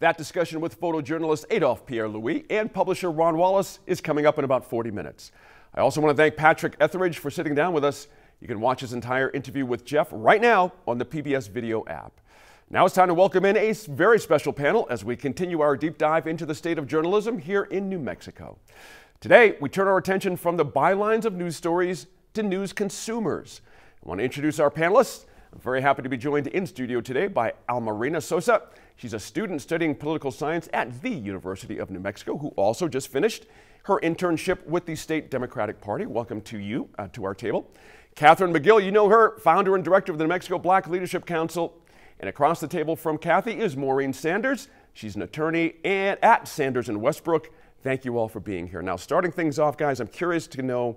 That discussion with photojournalist Adolphe Pierre Louis and publisher Ron Wallace is coming up in about 40 minutes. I also want to thank Patrick Etheridge for sitting down with us. You can watch his entire interview with Jeff right now on the PBS Video app. Now it's time to welcome in a very special panel as we continue our deep dive into the state of journalism here in New Mexico. Today, we turn our attention from the bylines of news stories to news consumers. I want to introduce our panelists. I'm very happy to be joined in studio today by Almarina Sosa. She's a student studying political science at the University of New Mexico who also just finished her internship with the state Democratic Party. Welcome to you uh, to our table. Catherine McGill, you know her, founder and director of the New Mexico Black Leadership Council. And across the table from Kathy is Maureen Sanders. She's an attorney and at Sanders and Westbrook. Thank you all for being here. Now, starting things off, guys, I'm curious to know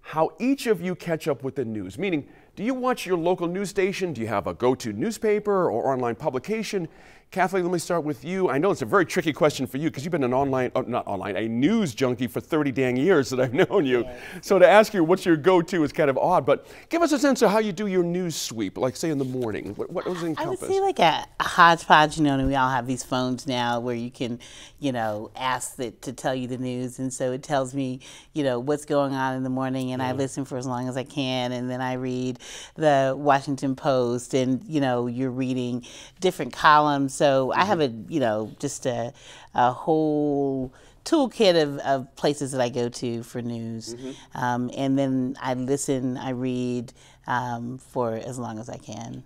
how each of you catch up with the news, meaning do you watch your local news station? Do you have a go to newspaper or online publication? Kathleen, let me start with you. I know it's a very tricky question for you because you've been an online, uh, not online, a news junkie for 30 dang years that I've known you. So to ask you what's your go-to is kind of odd, but give us a sense of how you do your news sweep, like say in the morning. What, what does it encompass? I would say like a, a hodgepodge, you know, and we all have these phones now where you can, you know, ask it to tell you the news. And so it tells me, you know, what's going on in the morning and yeah. I listen for as long as I can. And then I read the Washington Post and, you know, you're reading different columns so mm-hmm. I have a, you know, just a, a whole toolkit of, of places that I go to for news. Mm-hmm. Um, and then I listen, I read um, for as long as I can.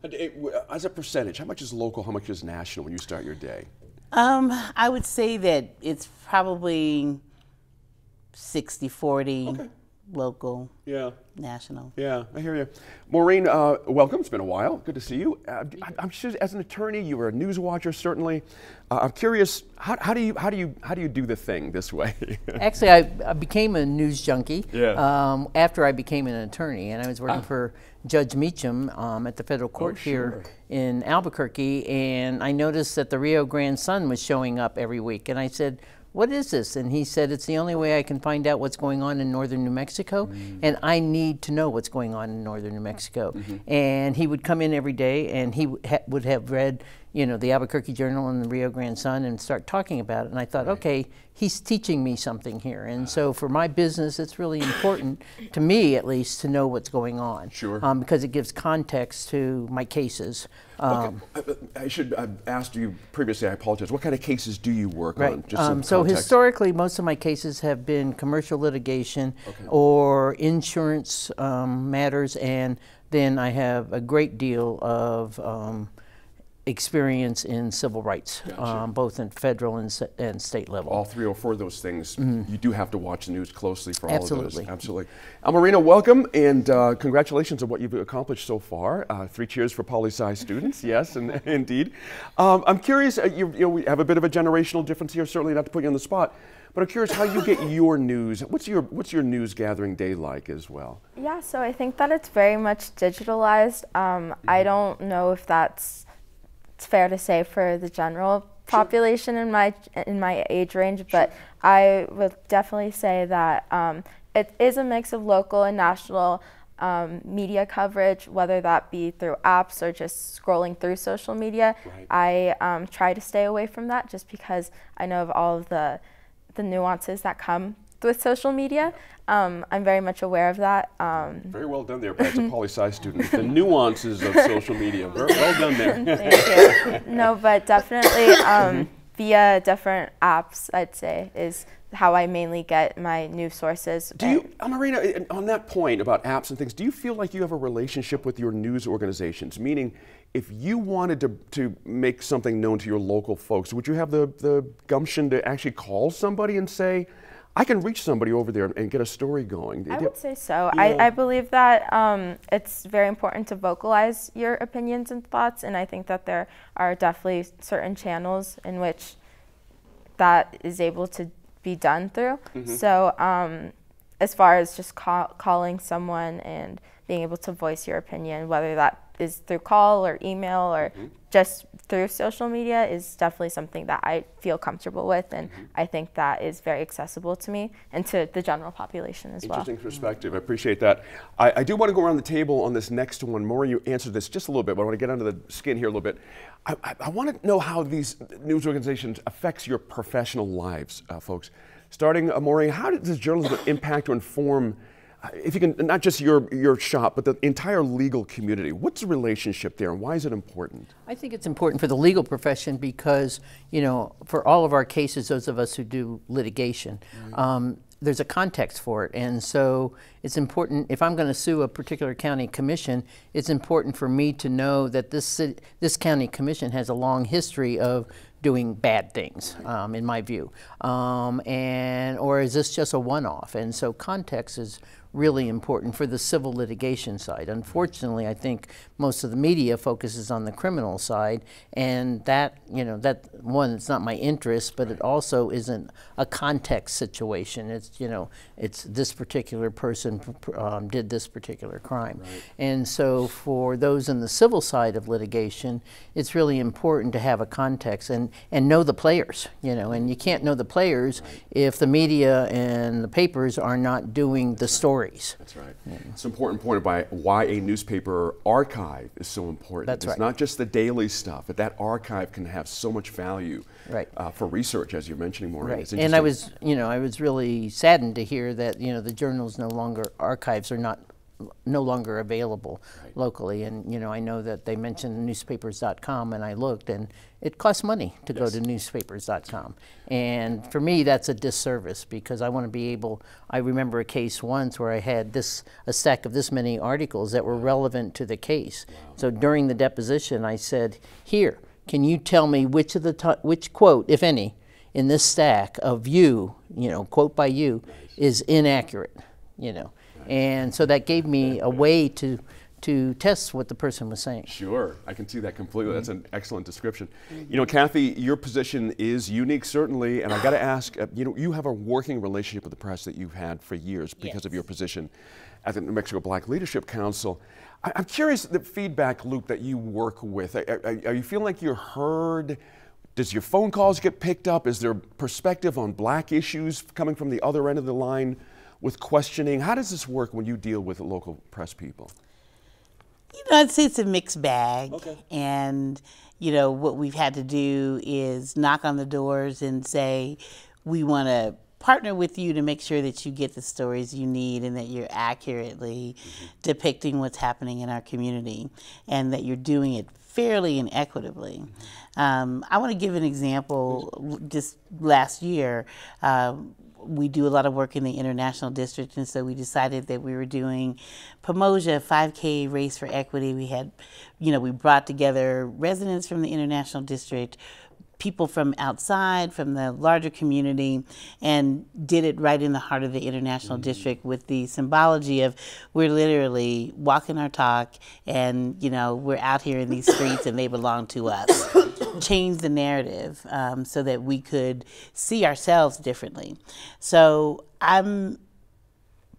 As a percentage, how much is local, how much is national when you start your day? Um, I would say that it's probably 60 40. Okay local, yeah, national. Yeah, I hear you. Maureen, uh, welcome. It's been a while. Good to see you. Uh, I'm sure as an attorney, you were a news watcher, certainly. Uh, I'm curious, how, how, do you how do you how do you do the thing this way? Actually, I, I, became a news junkie yeah. um, after I became an attorney, and I was working ah. for Judge Mechem um, at the federal court oh, sure. here in Albuquerque, and I noticed that the Rio Grande Sun was showing up every week, and I said what is this? And he said, it's the only way I can find out what's going on in northern New Mexico, mm. and I need to know what's going on in northern New Mexico. Mm-hmm. And he would come in every day, and he ha- would have read you know, the Albuquerque Journal and the Rio Grande Sun and start talking about it. And I thought, right. okay, he's teaching me something here. And so for my business, it's really important, to me at least, to know what's going on. Sure. Um, because it gives context to my cases. Um, okay. I should have asked you previously, I apologize. What kind of cases do you work right. on? Just um, so historically, most of my cases have been commercial litigation okay. or insurance um, matters. And then I have a great deal of um, experience in civil rights, gotcha. um, both in federal and, and, state level. All three or four of those things, mm-hmm. you do have to watch the news closely for Absolutely. all of those. Absolutely. Almarina, welcome and uh, congratulations on what you've accomplished so far. Uh, three cheers for poli sci students, yes, and indeed. Um, I'm curious, uh, you, you know, we have a bit of a generational difference here, certainly not to put you on the spot. But I'm curious how you get your news. What's your what's your news gathering day like as well? Yeah, so I think that it's very much digitalized. Um, mm-hmm. I don't know if that's it's fair to say for the general population sure. in my in my age range, but sure. I would definitely say that um, it is a mix of local and national um, media coverage, whether that be through apps or just scrolling through social media. Right. I um, try to stay away from that just because I know of all of the the nuances that come with social media. Um, I'm very much aware of that. Um, very well done there, as a poli sci student. The nuances of social media. Very well done there. Thank you. No, but definitely um, via different apps, I'd say, is how I mainly get my news sources. Do you, Marina, on that point about apps and things, do you feel like you have a relationship with your news organizations? Meaning, if you wanted to, to make something known to your local folks, would you have the, the gumption to actually call somebody and say, I can reach somebody over there and get a story going. I would say so. I, I, believe that um, it's very important to vocalize your opinions and thoughts, and I think that there are definitely certain channels in which that is able to be done through. Mm-hmm. So, um, as far as just call, calling someone and being able to voice your opinion, whether that is through call or email or mm-hmm. just through social media is definitely something that I feel comfortable with, and Mm-hmm. I think that is very accessible to me and to the general population as well. Interesting perspective. I appreciate that. I, I do want to go around the table on this next one. Maureen, you answered this just a little bit, but I want to get under the skin here a little bit. I, I, I want to know how these news organizations affects your professional lives, uh, folks. Starting, uh, Maureen, how does journalism impact or inform, if you can, not just your, your shop, but the entire legal community? What's the relationship there and why is it important? I think it's important for the legal profession because, you know, for all of our cases, those of us who do litigation, um, there's a context for it. And so it's important, if I'm going to sue a particular county commission, it's important for me to know that this, this county commission has a long history of doing bad things, um, in my view. Um, and, or is this just a one-off? And so context is really important for the civil litigation side. Unfortunately, I think most of the media focuses on the criminal side, and that, you know, that one, it's not my interest, but it also isn't a context situation. It's, you know, it's this particular person um, did this particular crime. And so for those in the civil side of litigation, it's really important to have a context and, and know the players, you know, and you can't know the players if the media and the papers are not doing the stories. That's right. It's an important point about why a newspaper archive is so important. That's it's right. not just the daily stuff, but that archive can have so much value Right. uh, for research, as you're mentioning, Maureen. Right. And I was, you know, I was really saddened to hear that, you know, the journals no longer, archives are not, no longer available locally. And, you know, I know that they mentioned newspapers.com and I looked and it costs money to go to newspapers.com. And for me, that's a disservice because I want to be able, I remember a case once where I had this, a stack of this many articles that were relevant to the case. So during the deposition, I said, here, can you tell me which of the, which quote, if any, in this stack of you, you know, quote by you, is inaccurate, you know. And so that gave me a way to to test what the person was saying. Sure, I can see that completely. That's an excellent description. You know, Kathy, your position is unique, certainly, and I got to ask. Uh, you know, you have a working relationship with the press that you've had for years because of your position at the New Mexico Black Leadership Council. I, I'm curious the feedback loop that you work with. Are, are- are you feeling like you're heard? Does your phone calls get picked up? Is there perspective on black issues coming from the other end of the line with questioning? How does this work when you deal with local press people? You know, I'd say it's a mixed bag. Okay. And, you know, what we've had to do is knock on the doors and say, we want to partner with you to make sure that you get the stories you need and that you're accurately depicting what's happening in our community and that you're doing it fairly and equitably. Um, I want to give an example. Just last year, um, we do a lot of work in the international district, and so we decided that we were doing Pamoja 5K Race for Equity. We had, you know, we brought together residents from the international district, people from outside, from the larger community, and did it right in the heart of the international mm. district with the symbology of we're literally walking our talk, and you know, we're out here in these streets, and they belong to us change the narrative um, so that we could see ourselves differently. So I'm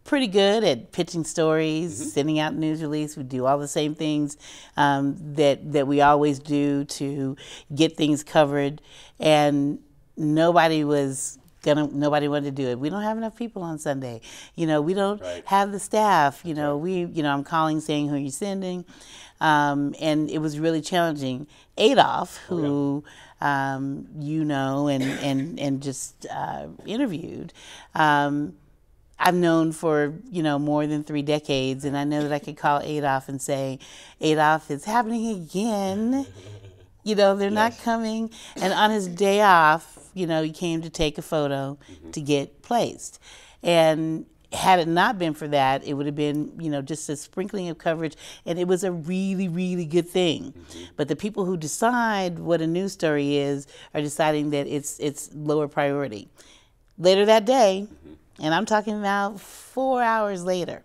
pretty good at pitching stories, sending out news release. We do all the same things um, that that we always do to get things covered, and nobody was. Gonna, nobody wanted to do it. We don't have enough people on Sunday. You know, we don't have the staff. You know, we, you know, I'm calling saying who you're sending. Um, and it was really challenging. Adolphe, who um, you know and, and, and just uh, interviewed, um, I've known for you know more than three decades, and I know that I could call Adolphe and say, Adolphe, it's happening again. You know, they're not coming. And on his day off, you know, he came to take a photo to get placed. And had it not been for that, it would have been, you know, just a sprinkling of coverage. And it was a really, really good thing. But the people who decide what a news story is are deciding that it's it's lower priority. Later that day, and I'm talking about four hours later,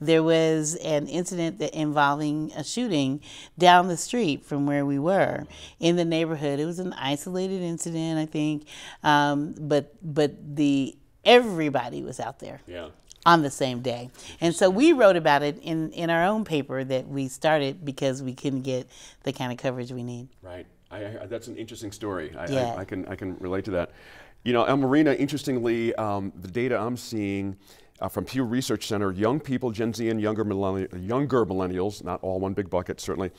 there was an incident that involving a shooting down the street from where we were in the neighborhood. It was an isolated incident, I think, um, but but the everybody was out there Yeah. On the same day. And so we wrote about it in, in our own paper that we started because we couldn't get the kind of coverage we need. Right. I, I, that's an interesting story. I, Yeah. I, can I can relate to that. You know, Almarina. Interestingly, um, the data I'm seeing uh, from Pew Research Center, young people, Gen Z and younger millenni- younger millennials, not all one big bucket, certainly,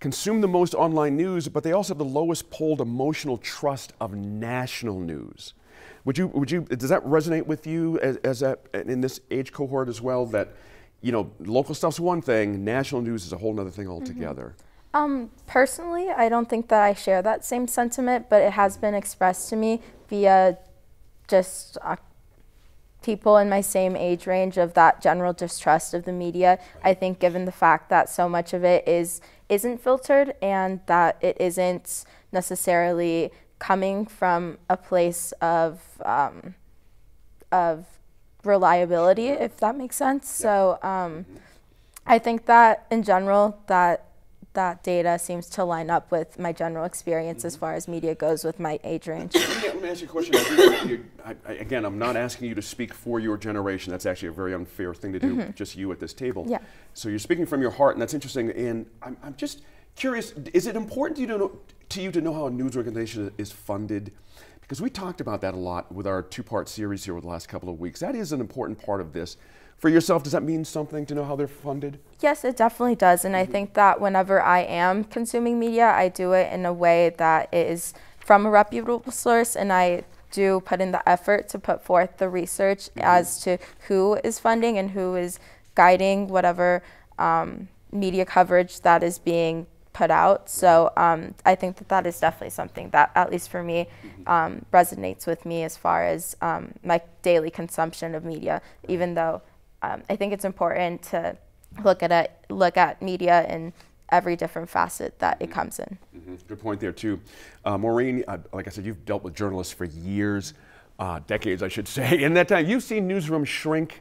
consume the most online news, but they also have the lowest polled emotional trust of national news. Would you would you does that resonate with you as, as that in this age cohort as well? That you know, local stuff's one thing, national news is a whole other thing altogether. Um, personally, I don't think that I share that same sentiment, but it has been expressed to me via just uh, people in my same age range of that general distrust of the media. I think given the fact that so much of it is isn't filtered and that it isn't necessarily coming from a place of um, of reliability, if that makes sense. So um, I think that in general that that data seems to line up with my general experience as far as media goes with my age range. Let me, let me ask you a question. I you- I- I- again, I'm not asking you to speak for your generation. That's actually a very unfair thing to do, just you at this table. Yeah. So you're speaking from your heart, and that's interesting. And I'm, I'm just curious: is it important to you to know, to you to know how a news organization is funded? Because we talked about that a lot with our two-part series here over the last couple of weeks. That is an important part of this. For yourself, does that mean something to know how they're funded? Yes, it definitely does. And I think that whenever I am consuming media, I do it in a way that is from a reputable source and I do put in the effort to put forth the research as to who is funding and who is guiding whatever um, media coverage that is being put out. So um, I think that that is definitely something that, at least for me, um, resonates with me as far as um, my daily consumption of media. Even though um, I think it's important to look at it, look at media in every different facet that it comes in. Mhm. Good point there too, uh, Maureen. Uh, like I said, you've dealt with journalists for years, uh, decades, I should say. In that time, you've seen newsrooms shrink.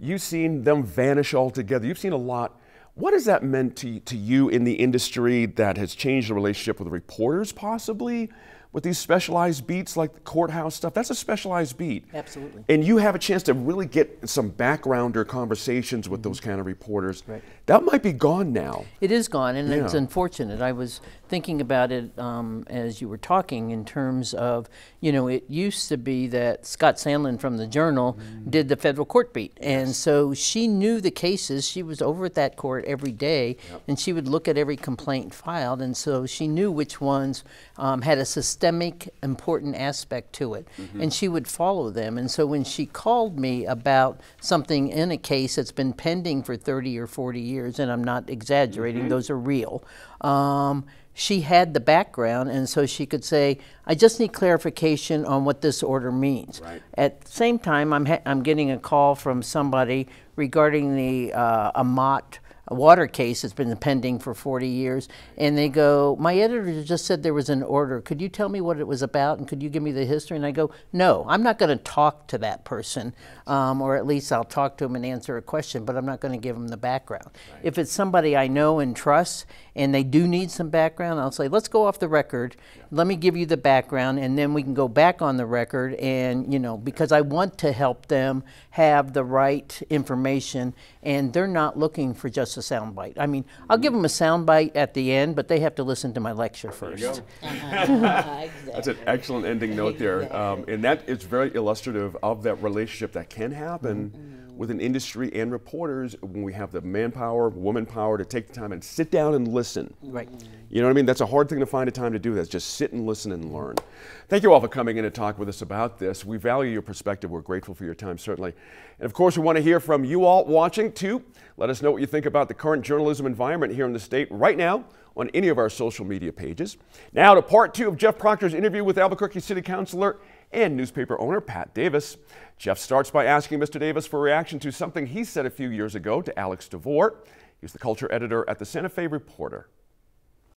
You've seen them vanish altogether. You've seen a lot. What has that meant to, to you in the industry that has changed the relationship with reporters, possibly? With these specialized beats like the courthouse stuff, that's a specialized beat. Absolutely. And you have a chance to really get some backgrounder conversations with mm-hmm. those kind of reporters. Right. That might be gone now. It is gone, and it's unfortunate. I was thinking about it um, as you were talking in terms of, you know, it used to be that Scott Sandlin from the Journal did the federal court beat. And so she knew the cases. She was over at that court every day, and she would look at every complaint filed. And so she knew which ones um, had a systemic, important aspect to it. And she would follow them. And so when she called me about something in a case that's been pending for 30 or 40 years, and I'm not exaggerating, those are real. Um, she had the background, and so she could say, "I just need clarification on what this order means." Right. At the same time, I'm ha- I'm getting a call from somebody regarding the uh, Aamodt water case that's been pending for 40 years, and they go, "My editor just said there was an order. Could you tell me what it was about, and could you give me the history?" And I go, "No, I'm not going to talk to that person, um, or at least I'll talk to him and answer a question, but I'm not going to give him the background. If it's somebody I know and trust, and they do need some background, I'll say, let's go off the record. Let me give you the background, and then we can go back on the record. And, you know, because I want to help them have the right information, and they're not looking for just a soundbite. I mean, I'll give them a soundbite at the end, but they have to listen to my lecture first. That's an excellent ending note there. Um, and that is very illustrative of that relationship that can happen with an industry and reporters when we have the manpower, woman power to take the time and sit down and listen. Right. You know what I mean? That's a hard thing to find a time to do. That's just sit and listen and learn. Thank you all for coming in and talk with us about this. We value your perspective. We're grateful for your time, certainly. And of course, we want to hear from you all watching too. Let us know what you think about the current journalism environment here in the state right now on any of our social media pages. Now to part two of Jeff Proctor's interview with Albuquerque City Councilor and newspaper owner Pat Davis. Jeff starts by asking Mr. Davis for a reaction to something he said a few years ago to Alex De Vore. He's the culture editor at the Santa Fe Reporter.